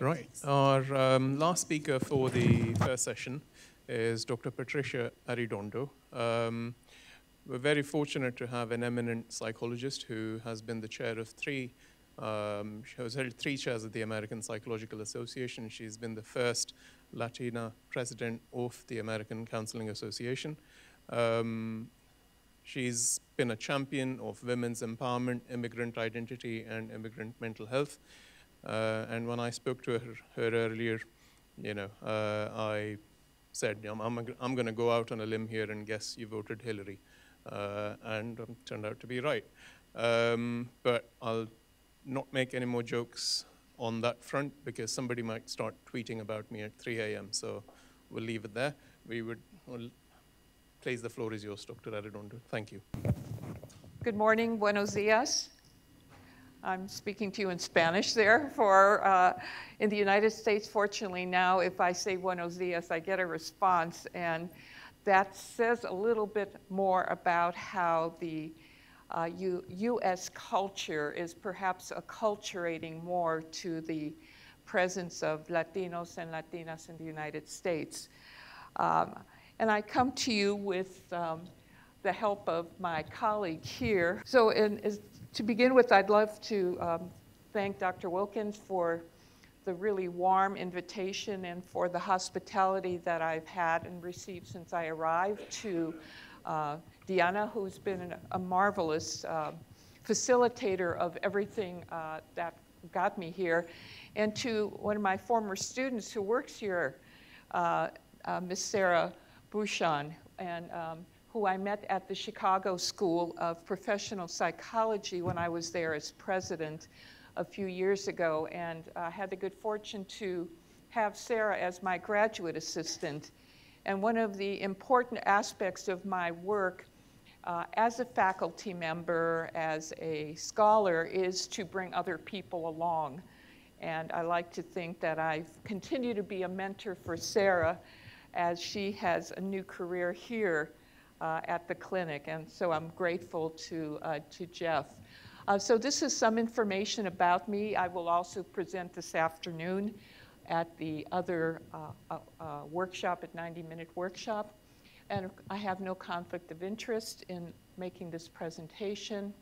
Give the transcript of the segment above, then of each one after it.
Right. Our um, last speaker for the first session is Dr. Patricia Arredondo. Um, we're very fortunate to have an eminent psychologist who has been the chair of three, um, she has held three chairs at the American Psychological Association. She's been the first Latina president of the American Counseling Association. Um, she's been a champion of women's empowerment, immigrant identity, and immigrant mental health. Uh, and when I spoke to her, her earlier, you know, uh, I said, I'm, I'm, I'm going to go out on a limb here and guess you voted Hillary. Uh, and um, turned out to be right. Um, but I'll not make any more jokes on that front because somebody might start tweeting about me at 3 a.m. So we'll leave it there. We would, well, please, the floor is yours, Dr. Arredondo. Thank you. Good morning, buenos dias. I'm speaking to you in Spanish there. For uh, in the United States, fortunately now, if I say buenos dias, I get a response, and that says a little bit more about how the uh, U- U.S. culture is perhaps acculturating more to the presence of Latinos and Latinas in the United States. Um, and I come to you with um, the help of my colleague here. So, in, to begin with, I'd love to um, thank Dr. Wilkins for the really warm invitation and for the hospitality that I've had and received since I arrived, to uh, Diana, who's been a marvelous uh, facilitator of everything uh, that got me here, and to one of my former students who works here, uh, uh, Miss Sarah Bouchon, and um, who I met at the Chicago School of Professional Psychology when I was there as president a few years ago, and uh, had the good fortune to have Sarah as my graduate assistant. And one of the important aspects of my work uh, as a faculty member, as a scholar, is to bring other people along. And I like to think that I continue to be a mentor for Sarah as she has a new career here uh, at the clinic. And so I'm grateful to, uh, to Jeff. Uh, so this is some information about me. I will also present this afternoon at the other uh, uh, uh, workshop, at 90 Minute Workshop. And I have no conflict of interest in making this presentation.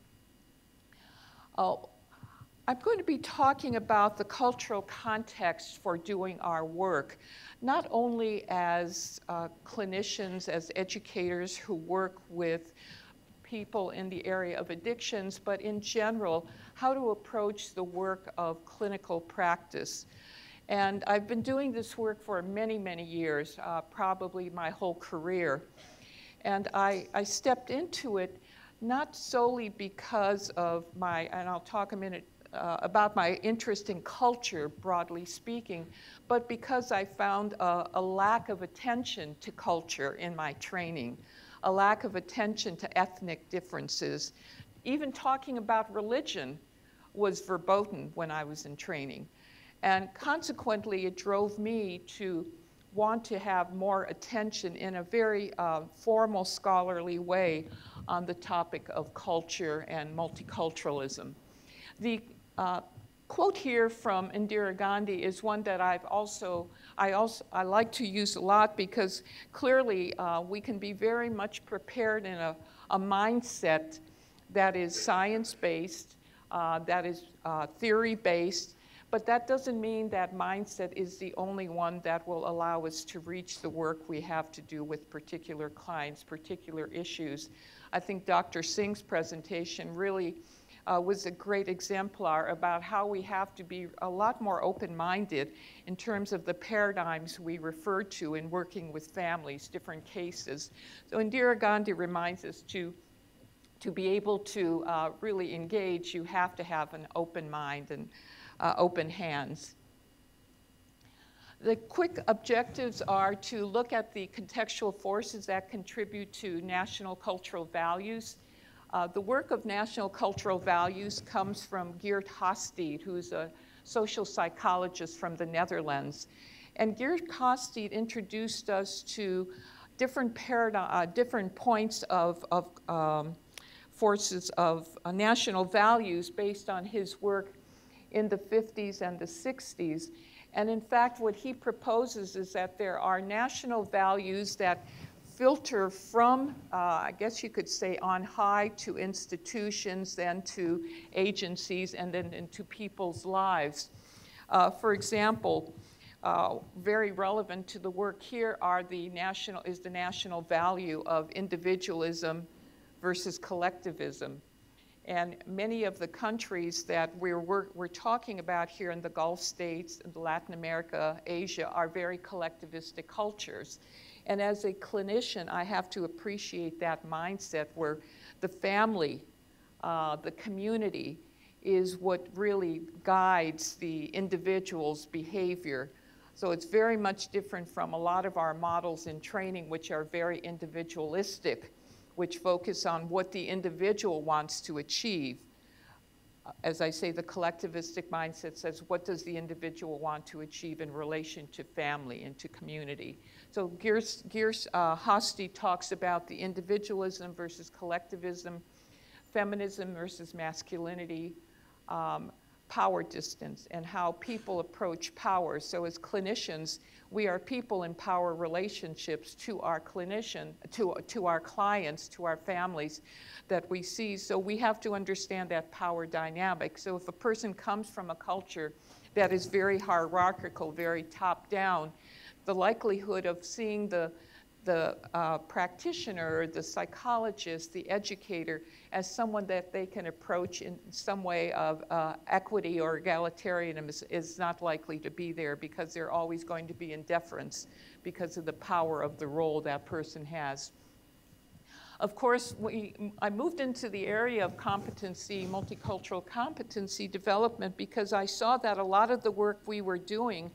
I'm going to be talking about the cultural context for doing our work, not only as uh, clinicians, as educators who work with people in the area of addictions, but in general, how to approach the work of clinical practice. And I've been doing this work for many, many years, uh, probably my whole career. And I, I stepped into it not solely because of my, and I'll talk a minute uh, about my interest in culture, broadly speaking, but because I found a, a, lack of attention to culture in my training, a lack of attention to ethnic differences. Even talking about religion was verboten when I was in training. And consequently, it drove me to want to have more attention in a very uh, formal, scholarly way on the topic of culture and multiculturalism. The uh, quote here from Indira Gandhi is one that I've also I also I like to use a lot because clearly uh, we can be very much prepared in a, a mindset that is science-based, uh, that is uh, theory-based, but that doesn't mean that mindset is the only one that will allow us to reach the work we have to do with particular clients, particular issues. I think Dr. Singh's presentation really uh, was a great exemplar about how we have to be a lot more open minded in terms of the paradigms we refer to in working with families, different cases. So Indira Gandhi reminds us to. To be able to uh, really engage, you have to have an open mind and uh, open hands. The quick objectives are to look at the contextual forces that contribute to national cultural values uh, the work of national cultural values comes from Geert Hofstede, who's a social psychologist from the Netherlands. And Geert Hofstede introduced us to different, paradigm, uh, different points of, of um, forces of uh, national values based on his work in the 50s and the 60s. And in fact, what he proposes is that there are national values that filter from, uh, I guess you could say, on high to institutions, then to agencies, and then into people's lives. Uh, for example, uh, very relevant to the work here are the national, is the national value of individualism versus collectivism. And many of the countries that we're, we're, we're, talking about here in the Gulf states, Latin America, Asia, are very collectivistic cultures. And as a clinician, I have to appreciate that mindset where the family, uh, the community, is what really guides the individual's behavior. So it's very much different from a lot of our models in training, which are very individualistic which focus on what the individual wants to achieve. As I say, the collectivistic mindset says, what does the individual want to achieve in relation to family and to community? So Gears, Gears uh, Hoste talks about the individualism versus collectivism, feminism versus masculinity, um, power distance, and how people approach power. So as clinicians, we are people in power relationships to our clinician, to, to our clients, to our families that we see. So we have to understand that power dynamic. So if a person comes from a culture that is very hierarchical, very top down, the likelihood of seeing the the uh, practitioner, the psychologist, the educator as someone that they can approach in some way of uh, equity or egalitarianism is, is, not likely to be there because they're always going to be in deference because of the power of the role that person has. Of course, we, I moved into the area of competency, multicultural competency development, because I saw that a lot of the work we were doing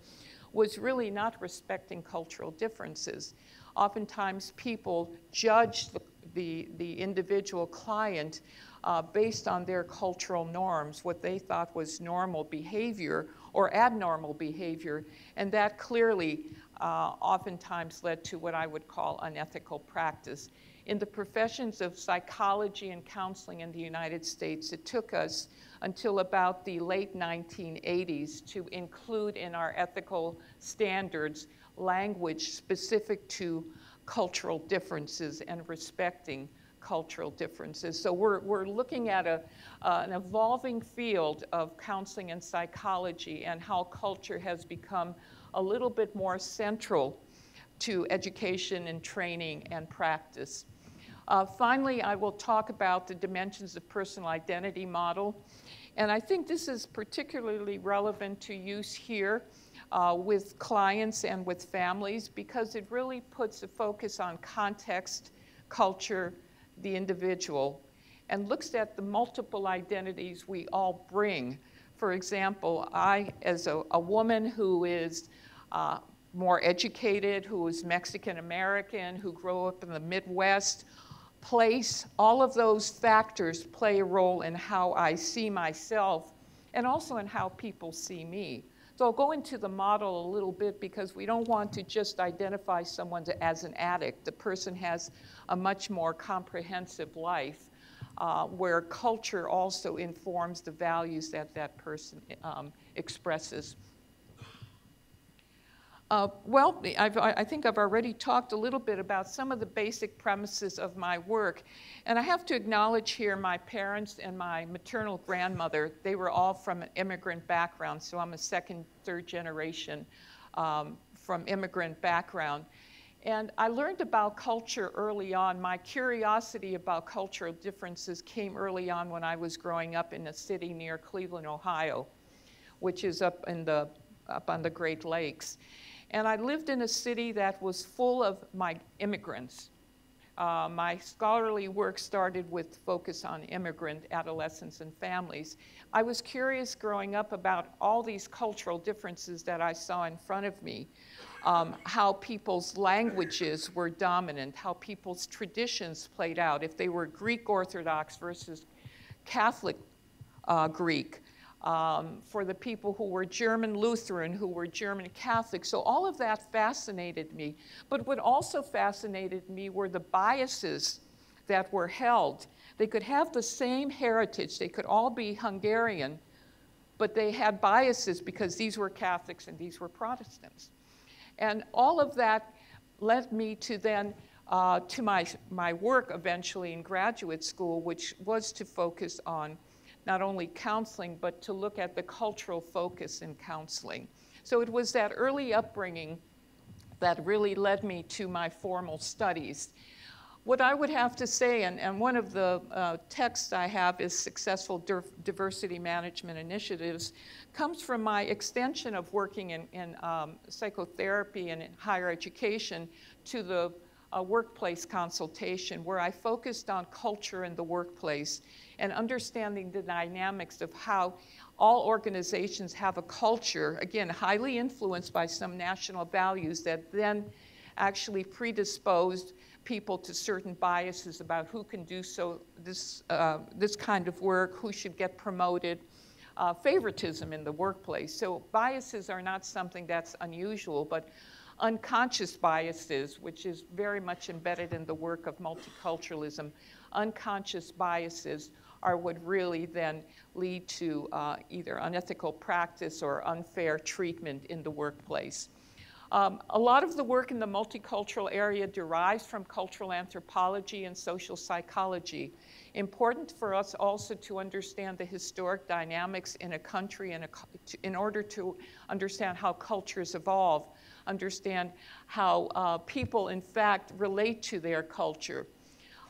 was really not respecting cultural differences oftentimes people judge the, the, the individual client uh, based on their cultural norms, what they thought was normal behavior or abnormal behavior, and that clearly uh, oftentimes led to what I would call unethical practice. In the professions of psychology and counseling in the United States, it took us until about the late 1980s to include in our ethical standards language specific to cultural differences and respecting cultural differences. So we're, we're looking at a, uh, an evolving field of counseling and psychology and how culture has become a little bit more central to education and training and practice. Uh, finally, I will talk about the dimensions of personal identity model. And I think this is particularly relevant to use here uh, with clients and with families because it really puts a focus on context, culture, the individual, and looks at the multiple identities we all bring. For example, I, as a, a woman who is uh, more educated, who is Mexican American, who grew up in the Midwest, place, all of those factors play a role in how I see myself and also in how people see me. So I'll go into the model a little bit because we don't want to just identify someone as an addict. The person has a much more comprehensive life uh, where culture also informs the values that that person um, expresses. Uh, well, I've, i think I've already talked a little bit about some of the basic premises of my work. And I have to acknowledge here my parents and my maternal grandmother. They were all from an immigrant background, so I'm a second, third generation um, from immigrant background. And I learned about culture early on. My curiosity about cultural differences came early on when I was growing up in a city near Cleveland, Ohio, which is up in the up on the Great Lakes. And I lived in a city that was full of my immigrants. Uh, my scholarly work started with focus on immigrant adolescents and families. I was curious growing up about all these cultural differences that I saw in front of me, um, how people's languages were dominant, how people's traditions played out, if they were Greek Orthodox versus Catholic uh, Greek, um, for the people who were German Lutheran, who were German Catholic. So all of that fascinated me. But what also fascinated me were the biases that were held. They could have the same heritage, they could all be Hungarian, but they had biases because these were Catholics and these were Protestants. And all of that led me to then uh, to my, my work eventually in graduate school, which was to focus on not only counseling, but to look at the cultural focus in counseling. So it was that early upbringing that really led me to my formal studies. What I would have to say, and, and one of the uh, texts I have is Successful Diversity Management Initiatives, comes from my extension of working in, in um, psychotherapy and in higher education to the uh, workplace consultation, where I focused on culture in the workplace and understanding the dynamics of how all organizations have a culture, again, highly influenced by some national values that then actually predisposed people to certain biases about who can do so this, uh, this kind of work, who should get promoted, uh, favoritism in the workplace. So biases are not something that's unusual, but unconscious biases, which is very much embedded in the work of multiculturalism, unconscious biases what really then lead to uh, either unethical practice or unfair treatment in the workplace. Um, a lot of the work in the multicultural area derives from cultural anthropology and social psychology. Important for us also to understand the historic dynamics in a country in, a, in order to understand how cultures evolve, understand how uh, people, in fact, relate to their culture.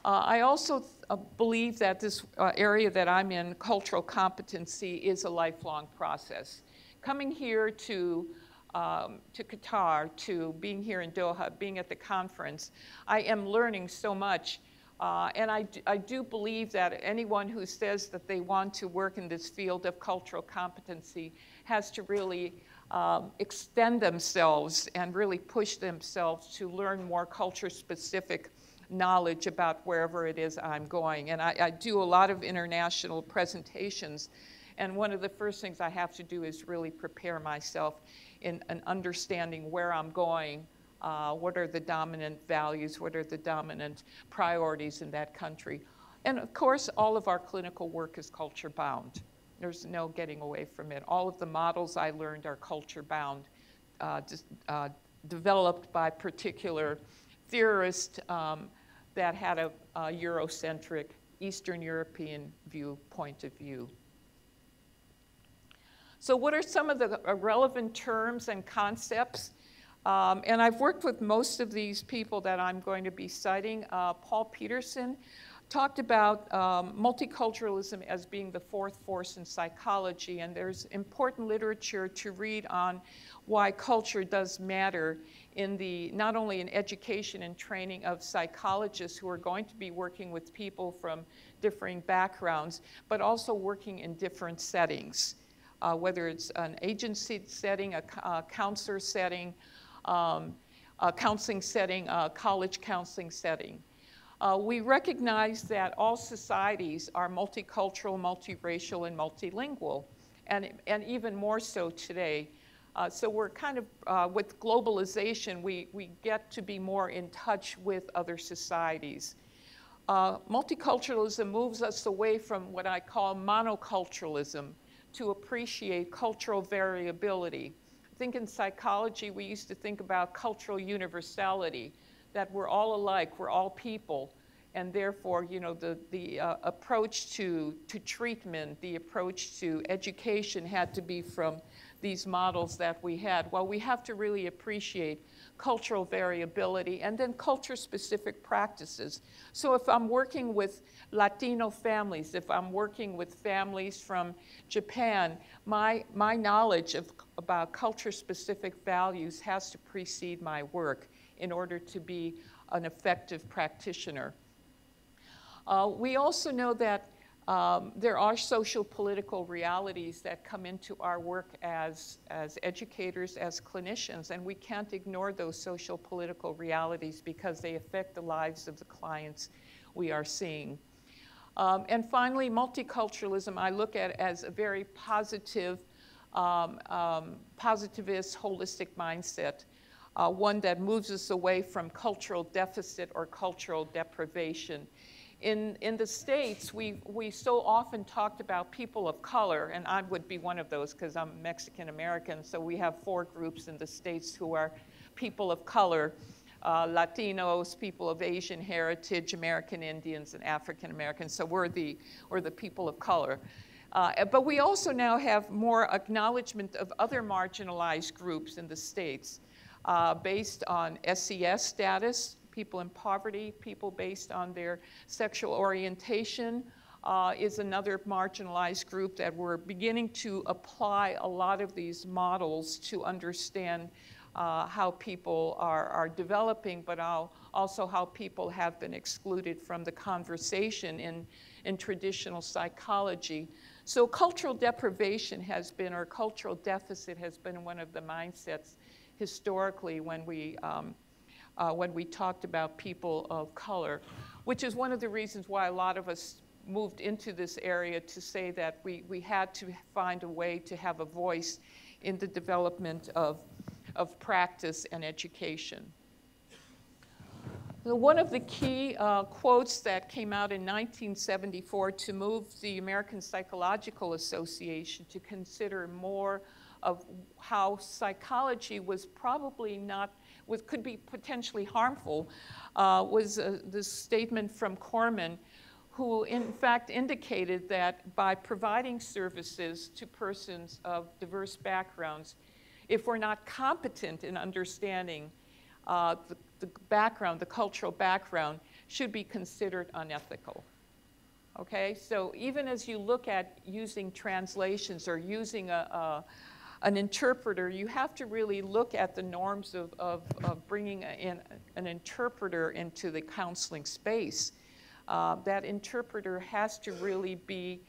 Uh, I also uh, believe that this uh, area that I'm in, cultural competency, is a lifelong process. Coming here to um, to Qatar, to being here in Doha, being at the conference, I am learning so much. Uh, and I, I do believe that anyone who says that they want to work in this field of cultural competency has to really um, extend themselves and really push themselves to learn more culture specific knowledge about wherever it is I'm going. And I, I do a lot of international presentations. And one of the first things I have to do is really prepare myself in, in understanding where I'm going, uh, what are the dominant values, what are the dominant priorities in that country. And of course, all of our clinical work is culture bound. There's no getting away from it. All of the models I learned are culture bound, uh, uh, developed by particular theorists um, that had a, a Eurocentric Eastern European view point of view. So what are some of the uh, relevant terms and concepts? Um, and I've worked with most of these people that I'm going to be citing. Uh, Paul Pedersen talked about um, multiculturalism as being the fourth force in psychology, and there's important literature to read on why culture does matter in the not only in education and training of psychologists who are going to be working with people from differing backgrounds, but also working in different settings uh, whether it's an agency setting, a, a counselor setting, um, a counseling setting, a college counseling setting. Uh, we recognize that all societies are multicultural, multiracial, and multilingual, and, and even more so today. Uh, so we're kind of, uh, with globalization, we, we get to be more in touch with other societies. Uh, multiculturalism moves us away from what I call monoculturalism, to appreciate cultural variability. I think in psychology, we used to think about cultural universality, that we're all alike, we're all people, and therefore, you know, the, the uh, approach to, to treatment, the approach to education had to be from these models that we had. Well, we have to really appreciate cultural variability and then culture specific practices. So if I'm working with Latino families, if I'm working with families from Japan, my, my knowledge of, about culture specific values has to precede my work in order to be an effective practitioner. Uh, we also know that um, there are social political realities that come into our work as, as educators, as clinicians, and we can't ignore those social political realities because they affect the lives of the clients we are seeing. Um, and finally, multiculturalism I look at as a very positive, um, um, positivist, holistic mindset, uh, one that moves us away from cultural deficit or cultural deprivation in, in the States, we, we so often talked about people of color, and I would be one of those because I'm Mexican American. So we have four groups in the States who are people of color uh, Latinos, people of Asian heritage, American Indians, and African Americans. So we're the, we're the people of color. Uh, but we also now have more acknowledgement of other marginalized groups in the states uh, based on SES status, people in poverty, people based on their sexual orientation, uh, is another marginalized group that we're beginning to apply a lot of these models to understand uh, how people are, are developing, but also how people have been excluded from the conversation in, in traditional psychology. So cultural deprivation has been, or cultural deficit has been one of the mindsets historically when we um, uh, when we talked about people of color, which is one of the reasons why a lot of us moved into this area to say that we, we had to find a way to have a voice in the development of, of practice and education. One of the key uh, quotes that came out in 1974 to move the American Psychological Association to consider more of how psychology was probably not was, could be potentially harmful uh, was uh, this statement from Korman, who in fact indicated that by providing services to persons of diverse backgrounds, if we're not competent in understanding uh, the, the background, the cultural background, should be considered unethical. Okay, so even as you look at using translations or using a, a an interpreter, you have to really look at the norms of, of, of bringing in an interpreter into the counseling space. Uh, that interpreter has to really be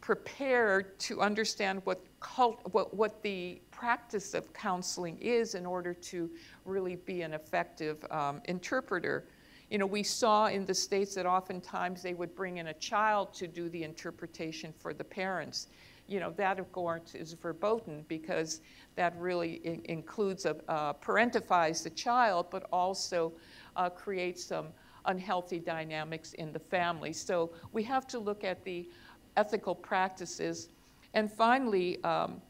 prepared to understand what, cult, what, what the practice of counseling is in order to really be an effective um, interpreter. You know, we saw in the states that oftentimes they would bring in a child to do the interpretation for the parents you know, that of course is verboten because that really in- includes, a, uh, parentifies the child, but also uh, creates some unhealthy dynamics in the family. So we have to look at the ethical practices. And finally, um,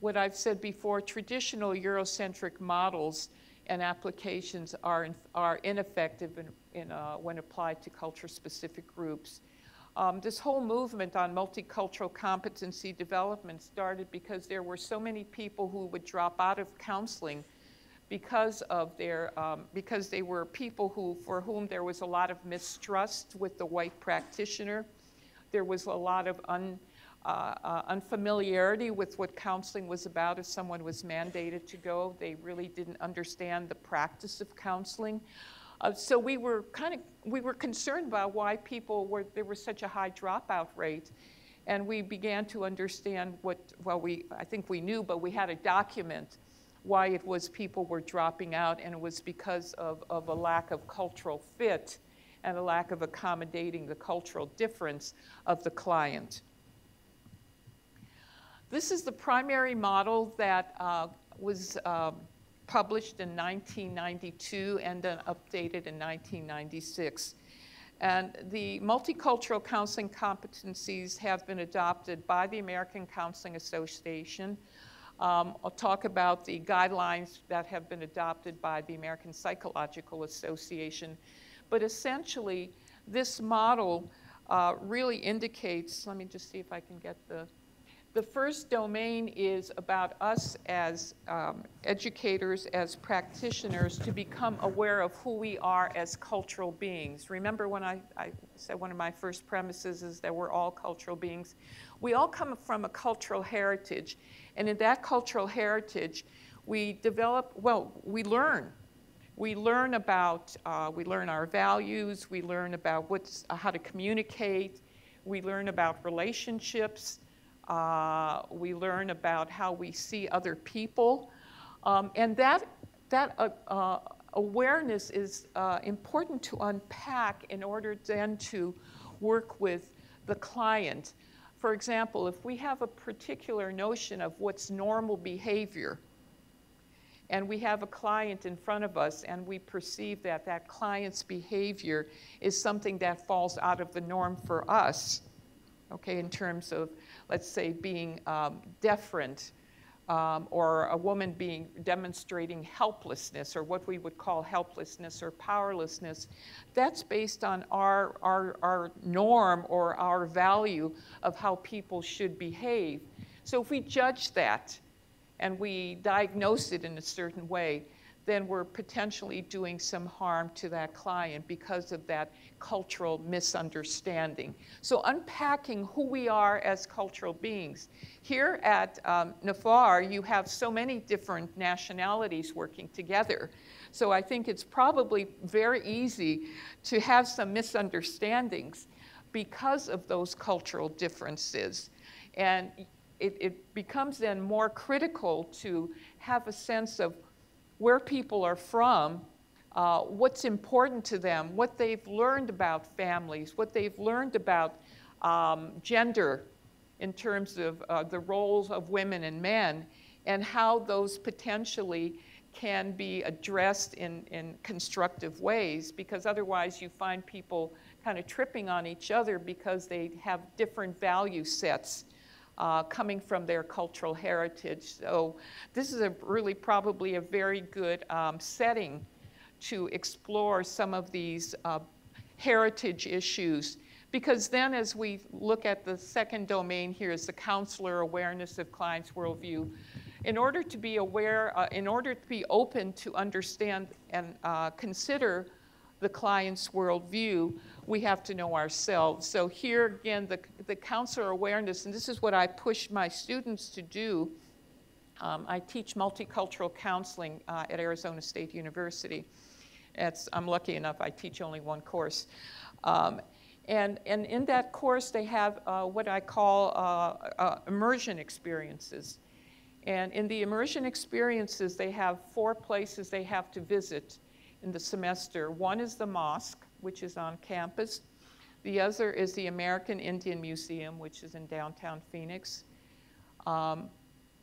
what I've said before, traditional Eurocentric models and applications are, in, are ineffective in, in, uh, when applied to culture-specific groups. Um, this whole movement on multicultural competency development started because there were so many people who would drop out of counseling because of their um, because they were people who for whom there was a lot of mistrust with the white practitioner. There was a lot of un, uh, uh, unfamiliarity with what counseling was about. If someone was mandated to go, they really didn't understand the practice of counseling. Uh, so we were kind of we were concerned about why people were there was such a high dropout rate, and we began to understand what well we I think we knew, but we had to document why it was people were dropping out, and it was because of, of a lack of cultural fit and a lack of accommodating the cultural difference of the client. This is the primary model that uh, was um, published in 1992 and then updated in 1996. And the multicultural counseling competencies have been adopted by the American Counseling Association. Um, I'll talk about the guidelines that have been adopted by the American Psychological Association. But essentially, this model uh, really indicates, let me just see if I can get the the first domain is about us as um, educators, as practitioners, to become aware of who we are as cultural beings. Remember when I, I said one of my first premises is that we're all cultural beings? We all come from a cultural heritage, and in that cultural heritage, we develop, well, we learn. We learn about, uh, we learn our values, we learn about what's, uh, how to communicate, we learn about relationships, uh, we learn about how we see other people. Um, and that, that uh, uh, awareness is uh, important to unpack in order then to work with the client. For example, if we have a particular notion of what's normal behavior, and we have a client in front of us and we perceive that that client's behavior is something that falls out of the norm for us, okay, in terms of, let's say, being um, deferent um, or a woman being demonstrating helplessness or what we would call helplessness or powerlessness, that's based on our, our, our norm or our value of how people should behave. So if we judge that and we diagnose it in a certain way, then we're potentially doing some harm to that client because of that cultural misunderstanding. So, unpacking who we are as cultural beings. Here at um, Naufar, you have so many different nationalities working together. So, I think it's probably very easy to have some misunderstandings because of those cultural differences. And it, it becomes then more critical to have a sense of where people are from, uh, what's important to them, what they've learned about families, what they've learned about um, gender in terms of uh, the roles of women and men, and how those potentially can be addressed in, in constructive ways, because otherwise you find people kind of tripping on each other because they have different value sets uh, coming from their cultural heritage. So this is a really probably a very good um, setting to explore some of these uh, heritage issues. Because then as we look at the second domain here is the counselor awareness of client's worldview, in order to be aware, uh, in order to be open to understand and uh, consider the client's worldview, we have to know ourselves. So here again, the, the counselor awareness, and this is what I push my students to do. Um, I teach multicultural counseling uh, at Arizona State University. It's, I'm lucky enough, I teach only one course. Um, and, and in that course, they have uh, what I call uh, uh immersion experiences. And in the immersion experiences, they have four places they have to visit in the semester. One is the mosque, which is on campus. The other is the American Indian Museum, which is in downtown Phoenix. Um,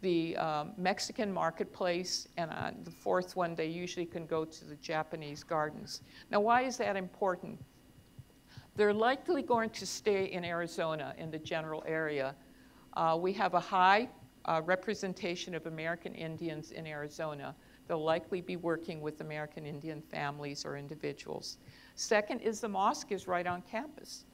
the um, Mexican marketplace, and uh, the fourth one, they usually can go to the Japanese gardens. Now, why is that important? They're likely going to stay in Arizona in the general area. Uh, we have a high uh, representation of American Indians in Arizona. They'll likely be working with American Indian families or individuals. Second is the mosque is right on campus.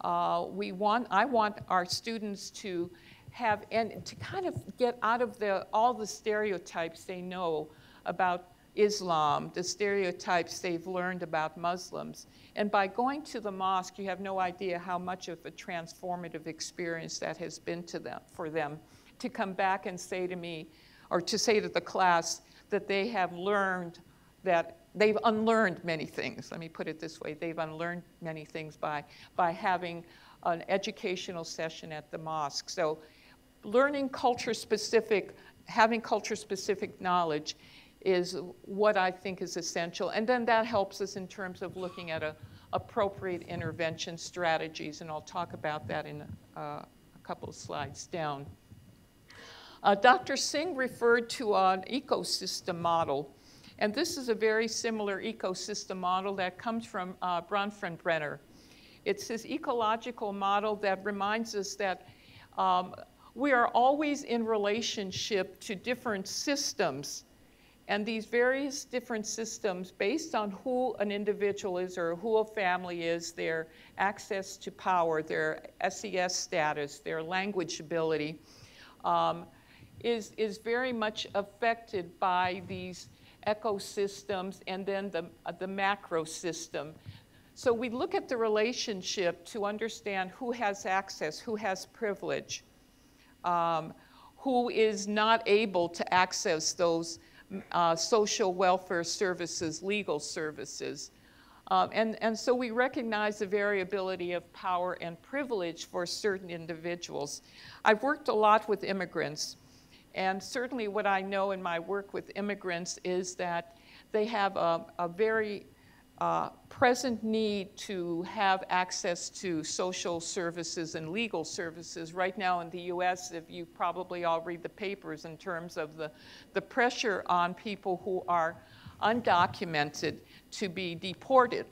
Uh, we want, I want our students to have, and to kind of get out of the, all the stereotypes they know about Islam, the stereotypes they've learned about Muslims. And by going to the mosque, you have no idea how much of a transformative experience that has been to them, for them to come back and say to me, or to say to the class, that they have learned that they've unlearned many things. Let me put it this way they've unlearned many things by, by having an educational session at the mosque. So, learning culture specific, having culture specific knowledge is what I think is essential. And then that helps us in terms of looking at a, appropriate intervention strategies, and I'll talk about that in uh, a couple of slides down. Uh, Dr. Singh referred to an ecosystem model and this is a very similar ecosystem model that comes from uh, Bronfenbrenner. It's this ecological model that reminds us that um, we are always in relationship to different systems. And these various different systems, based on who an individual is or who a family is, their access to power, their SES status, their language ability, um, is, is very much affected by these ecosystems, and then the, uh, the macro system. So we look at the relationship to understand who has access, who has privilege, um, who is not able to access those uh, social welfare services, legal services. Um, and, and so we recognize the variability of power and privilege for certain individuals. I've worked a lot with immigrants, and certainly, what I know in my work with immigrants is that they have a, a very uh, present need to have access to social services and legal services. Right now in the US, if you probably all read the papers in terms of the, the pressure on people who are undocumented to be deported.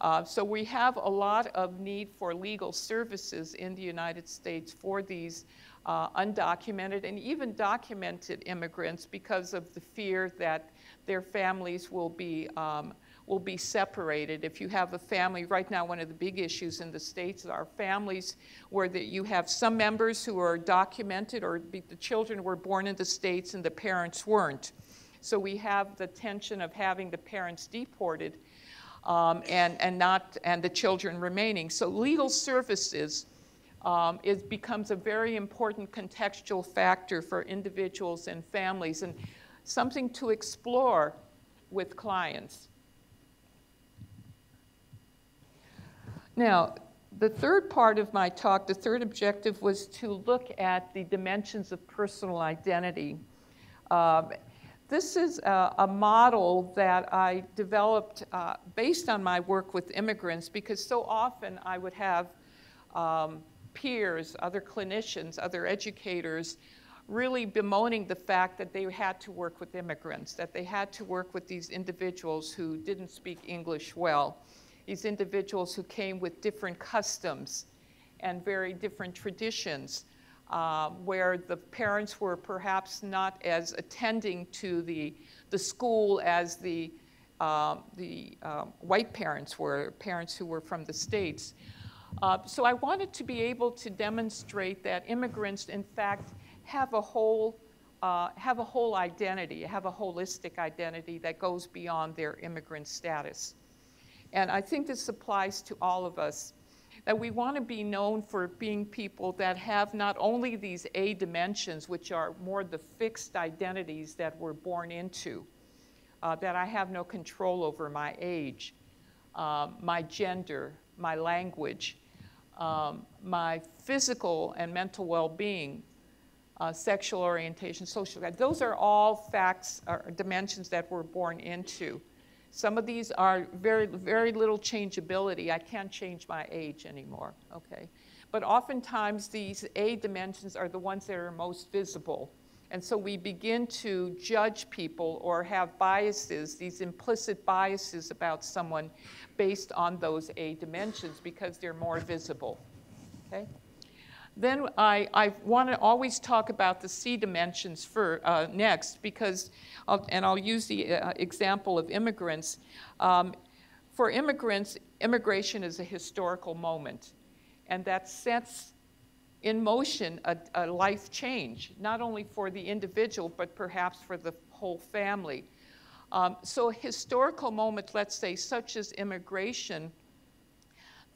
Uh, so we have a lot of need for legal services in the United States for these uh, undocumented and even documented immigrants because of the fear that their families will be um, will be separated. If you have a family, right now, one of the big issues in the States are families where the, you have some members who are documented or be, the children were born in the States and the parents weren't. So we have the tension of having the parents deported um, and, and, not, and the children remaining. So legal services um, it becomes a very important contextual factor for individuals and families and something to explore with clients. Now, the third part of my talk, the third objective was to look at the dimensions of personal identity. Um, this is a, a, model that I developed uh, based on my work with immigrants because so often I would have um, peers, other clinicians, other educators really bemoaning the fact that they had to work with immigrants, that they had to work with these individuals who didn't speak English well these individuals who came with different customs and very different traditions, uh, where the parents were perhaps not as attending to the, the school as the, uh, the uh, white parents were, parents who were from the States. Uh, so I wanted to be able to demonstrate that immigrants, in fact, have a whole uh, have a whole identity, have a holistic identity that goes beyond their immigrant status. And I think this applies to all of us that we want to be known for being people that have not only these A dimensions, which are more the fixed identities that we're born into, uh, that I have no control over my age, um, my gender, my language, um, my physical and mental well being, uh, sexual orientation, social. Those are all facts or dimensions that we're born into. Some of these are very, very little changeability. I can't change my age anymore, okay? But oftentimes these A dimensions are the ones that are most visible. And so we begin to judge people or have biases, these implicit biases about someone based on those A dimensions because they're more visible, okay? Then I, I want to always talk about the C dimensions for uh, next because, I'll, and I'll use the uh, example of immigrants. Um, for immigrants, immigration is a historical moment, and that sets in motion a, a life change, not only for the individual, but perhaps for the whole family. Um, so a historical moment, let's say, such as immigration,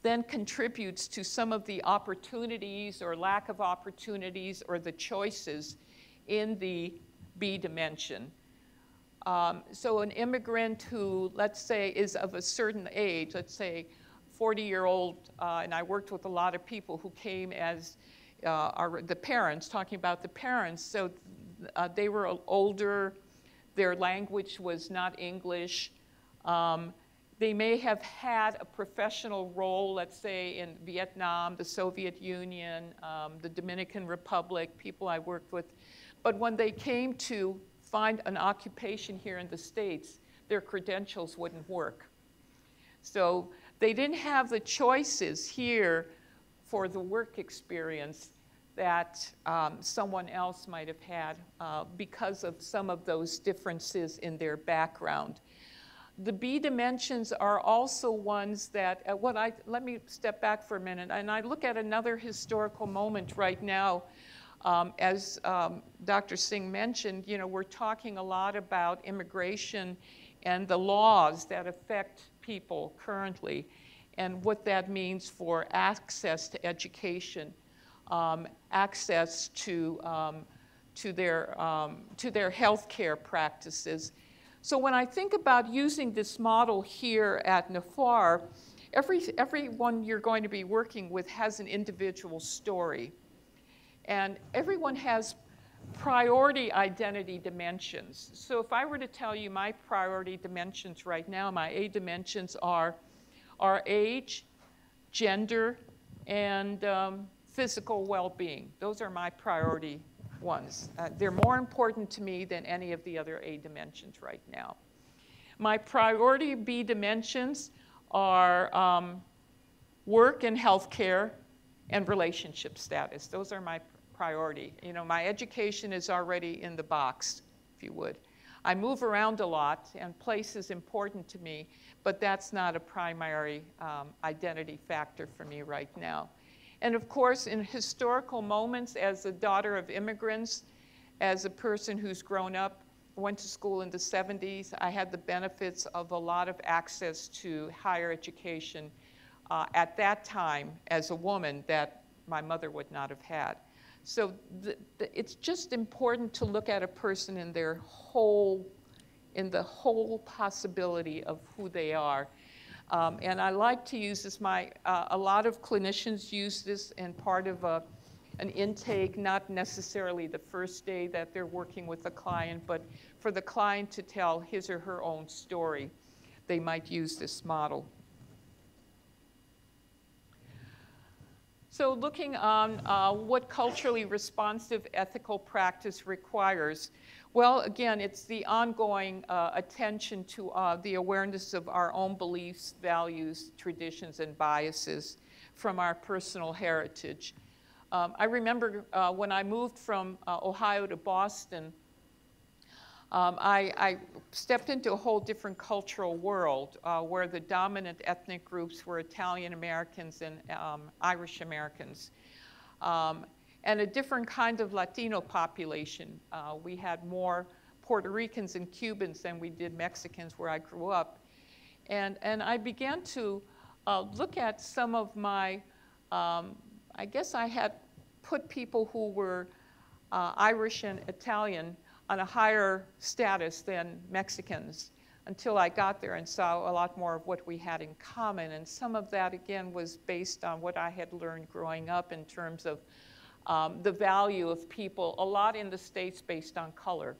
then contributes to some of the opportunities or lack of opportunities or the choices in the B dimension. Um, so an immigrant who, let's say, is of a certain age, let's say 40 year old, uh, and I worked with a lot of people who came as uh, our, the parents, talking about the parents. So uh, they were older, their language was not English. Um, they may have had a professional role, let's say in Vietnam, the Soviet Union, um, the Dominican Republic, people I worked with. But when they came to find an occupation here in the States, their credentials wouldn't work. So they didn't have the choices here for the work experience that um, someone else might have had uh, because of some of those differences in their background. The B dimensions are also ones that, uh, what I, let me step back for a minute, and I look at another historical moment right now. Um, as um, Dr. Singh mentioned, you know, we're talking a lot about immigration and the laws that affect people currently and what that means for access to education, um, access to, um, to, their, um, to their health care practices, so when I think about using this model here at Naufar, every, everyone you're going to be working with has an individual story. And everyone has priority identity dimensions. So if I were to tell you my priority dimensions right now, my A dimensions are, are age, gender, and um, physical well-being. Those are my priority ones. Uh, they're more important to me than any of the other A dimensions right now. My priority B dimensions are um, work and healthcare and relationship status. Those are my priority. You know, my education is already in the box, if you would. I move around a lot, and place is important to me, but that's not a primary um, identity factor for me right now. And of course, in historical moments, as a daughter of immigrants, as a person who's grown up, went to school in the 70s, I had the benefits of a lot of access to higher education uh, at that time as a woman that my mother would not have had. So the, the, it's just important to look at a person in their whole, in the whole possibility of who they are. Um, and I like to use this. My uh, a lot of clinicians use this in part of a, an intake, not necessarily the first day that they're working with a client, but for the client to tell his or her own story, they might use this model. So looking on uh, what culturally responsive ethical practice requires, well, again, it's the ongoing uh, attention to uh, the awareness of our own beliefs, values, traditions, and biases from our personal heritage. Um, I remember uh, when I moved from uh, Ohio to Boston, um, I, I, stepped into a whole different cultural world uh, where the dominant ethnic groups were Italian Americans and um, Irish Americans. Um, and a different kind of Latino population. Uh, we had more Puerto Ricans and Cubans than we did Mexicans where I grew up. And, and I began to uh, look at some of my, um, I guess I had put people who were uh, Irish and Italian on a higher status than Mexicans until I got there and saw a lot more of what we had in common. And some of that, again, was based on what I had learned growing up in terms of um, the value of people, a lot in the States based on color.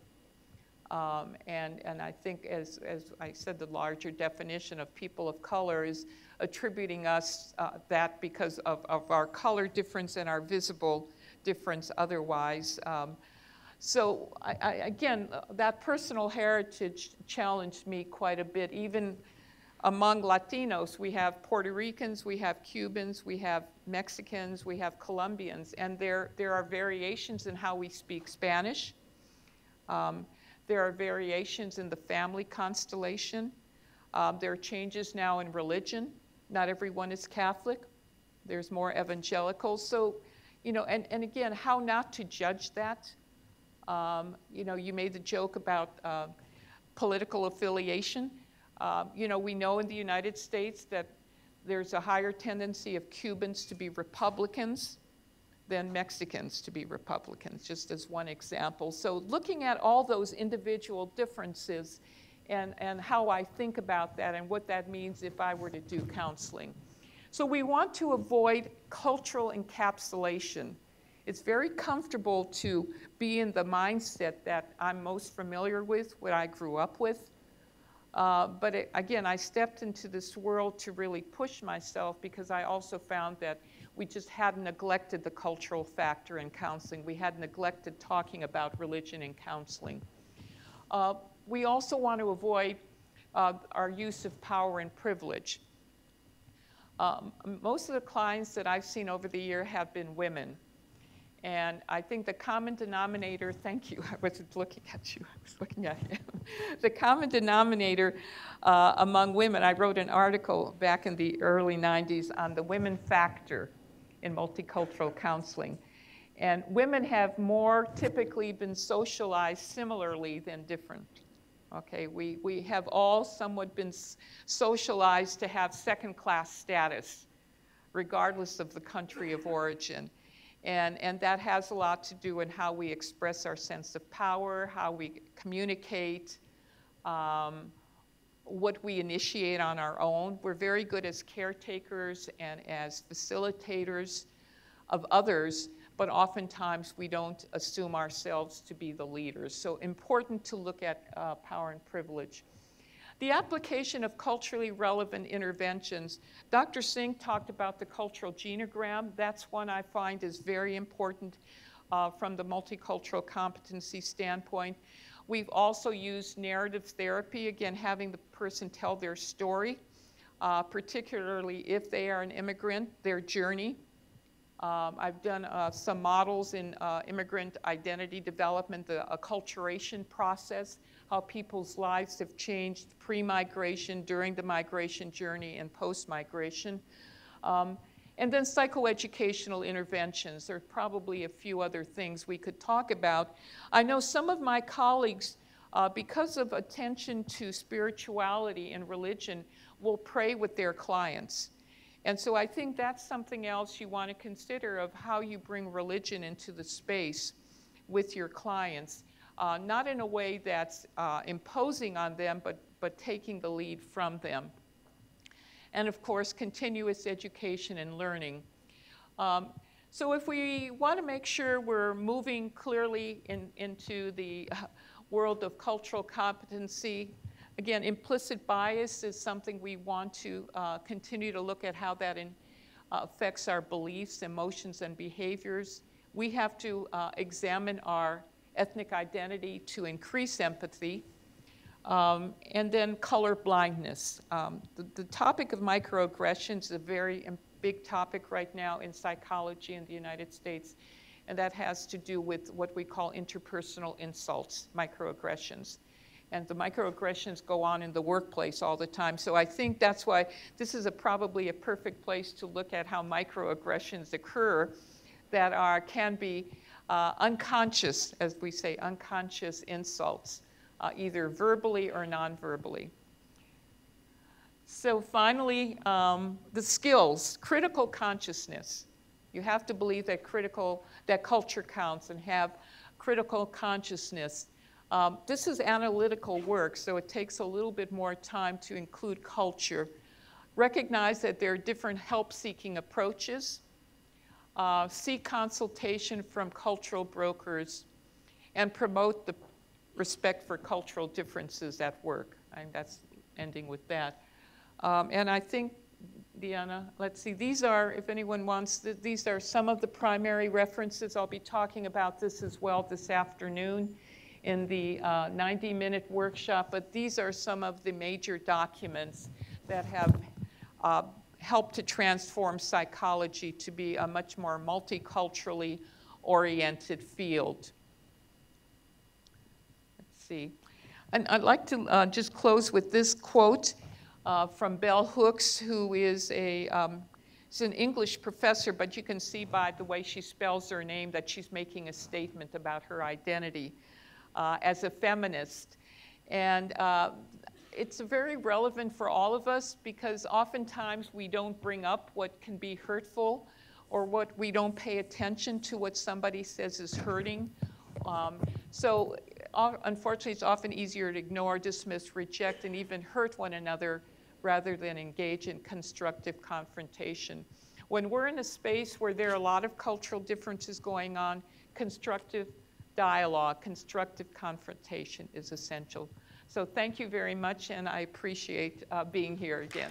Um, and, and I think, as, as I said, the larger definition of people of color is attributing us uh, that because of, of our color difference and our visible difference otherwise. Um, so I, I, again, uh, that personal heritage challenged me quite a bit. Even among Latinos, we have Puerto Ricans, we have Cubans, we have Mexicans, we have Colombians, and there, there are variations in how we speak Spanish. Um, there are variations in the family constellation. Um, there are changes now in religion. Not everyone is Catholic. There's more evangelicals. So, you know, and, and again, how not to judge that. Um, you know, you made the joke about uh, political affiliation. Uh, you know, we know in the United States that there's a higher tendency of Cubans to be Republicans than Mexicans to be Republicans, just as one example. So looking at all those individual differences and, and how I think about that and what that means if I were to do counseling. So we want to avoid cultural encapsulation it's very comfortable to be in the mindset that I'm most familiar with, what I grew up with. Uh, but it, again, I stepped into this world to really push myself because I also found that we just had neglected the cultural factor in counseling. We had neglected talking about religion in counseling. Uh, we also want to avoid uh, our use of power and privilege. Um, most of the clients that I've seen over the year have been women. And I think the common denominator, thank you, I wasn't looking at you, I was looking at him. the common denominator uh, among women, I wrote an article back in the early 90s on the women factor in multicultural counseling. And women have more typically been socialized similarly than different. Okay, we, we have all somewhat been socialized to have second class status, regardless of the country of origin. And, and that has a lot to do in how we express our sense of power, how we communicate, um, what we initiate on our own. We're very good as caretakers and as facilitators of others, but oftentimes we don't assume ourselves to be the leaders. So important to look at uh, power and privilege. The application of culturally relevant interventions. Dr. Singh talked about the cultural genogram. That's one I find is very important uh, from the multicultural competency standpoint. We've also used narrative therapy, again, having the person tell their story, uh, particularly if they are an immigrant, their journey. Um, I've done uh, some models in uh, immigrant identity development, the acculturation process, how people's lives have changed pre-migration, during the migration journey, and post-migration. Um, and then psychoeducational interventions. There are probably a few other things we could talk about. I know some of my colleagues, uh, because of attention to spirituality and religion, will pray with their clients. And so I think that's something else you want to consider of how you bring religion into the space with your clients. Uh, not in a way that's uh, imposing on them, but, but taking the lead from them and of course, continuous education and learning. Um, so if we want to make sure we're moving clearly in, into the uh, world of cultural competency, again, implicit bias is something we want to uh, continue to look at how that in, uh, affects our beliefs, emotions, and behaviors. We have to uh, examine our ethnic identity to increase empathy. Um, and then color blindness. Um, the, the, topic of microaggressions is a very big topic right now in psychology in the United States, and that has to do with what we call interpersonal insults, microaggressions. And the microaggressions go on in the workplace all the time. So I think that's why this is a, probably a perfect place to look at how microaggressions occur that are, can be uh, unconscious, as we say, unconscious insults uh, either verbally or non-verbally. So finally, um, the skills, critical consciousness. You have to believe that critical, that culture counts and have critical consciousness. Um, this is analytical work, so it takes a little bit more time to include culture. Recognize that there are different help-seeking approaches. Uh, seek consultation from cultural brokers and promote the respect for cultural differences at work. And that's ending with that. Um, and I think, Diana, let's see, these are, if anyone wants, th these are some of the primary references. I'll be talking about this as well this afternoon in the 90-minute uh, workshop, but these are some of the major documents that have uh, helped to transform psychology to be a much more multiculturally oriented field Let's see. And I'd like to uh, just close with this quote uh, from Bell Hooks, who is a um, she's an English professor, but you can see by the way she spells her name that she's making a statement about her identity uh, as a feminist. And uh, it's very relevant for all of us because oftentimes we don't bring up what can be hurtful or what we don't pay attention to what somebody says is hurting. Um, so unfortunately, it's often easier to ignore, dismiss, reject, and even hurt one another rather than engage in constructive confrontation. When we're in a space where there are a lot of cultural differences going on, constructive dialogue, constructive confrontation is essential. So thank you very much, and I appreciate uh, being here again.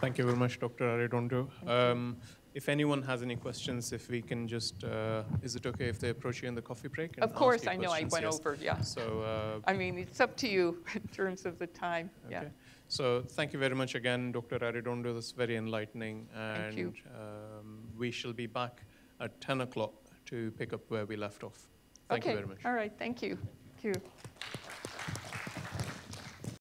Thank you very much, Dr. Arredondo. Um, if anyone has any questions, if we can just, uh, is it okay if they approach you in the coffee break? Of course, I know I went yes. over, yeah. So, uh, I mean, it's up to you in terms of the time, okay. yeah. So thank you very much again, Dr. Arredondo. This is very enlightening. And thank you. Um, we shall be back at 10 o'clock to pick up where we left off. Thank okay. you very much. All right, thank you. Thank you.